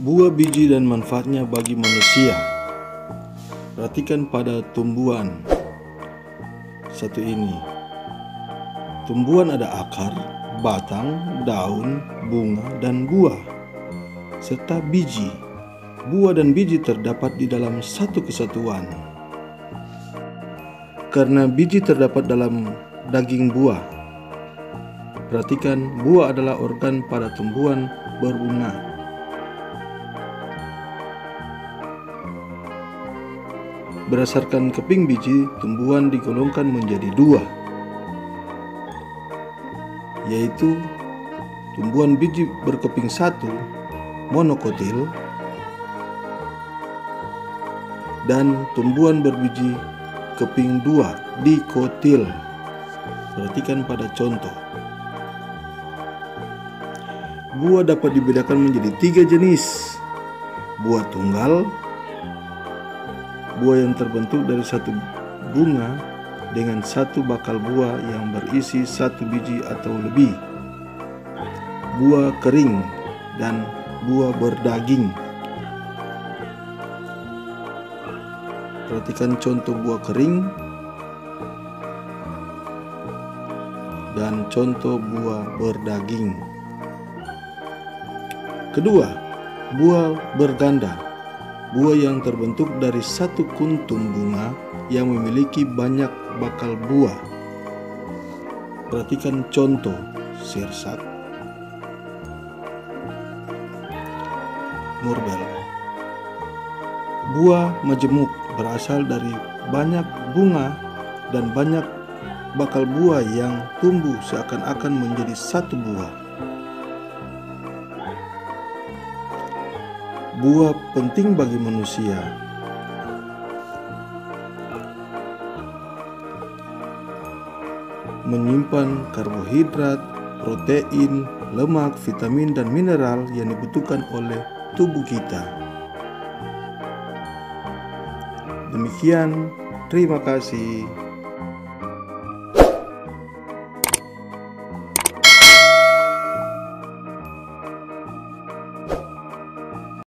Buah biji dan manfaatnya bagi manusia. Perhatikan pada tumbuhan satu ini. Tumbuhan ada akar, batang, daun, bunga, dan buah, serta biji. Buah dan biji terdapat di dalam satu kesatuan. Karena biji terdapat dalam daging buah, perhatikan buah adalah organ pada tumbuhan berbunga. Berdasarkan keping biji, tumbuhan digolongkan menjadi dua, yaitu tumbuhan biji berkeping satu, monokotil, dan tumbuhan berbiji keping dua, dikotil. Perhatikan pada contoh. Buah dapat dibedakan menjadi tiga jenis. Buah tunggal, buah yang terbentuk dari satu bunga dengan satu bakal buah yang berisi satu biji atau lebih. Buah kering dan buah berdaging. Perhatikan contoh buah kering dan contoh buah berdaging. Kedua, buah berganda. Buah yang terbentuk dari satu kuntum bunga yang memiliki banyak bakal buah. Perhatikan contoh sirsak, murbel. Buah majemuk berasal dari banyak bunga dan banyak bakal buah yang tumbuh seakan-akan menjadi satu buah. Buah penting bagi manusia. Menyimpan karbohidrat, protein, lemak, vitamin, dan mineral yang dibutuhkan oleh tubuh kita. Demikian, terima kasih.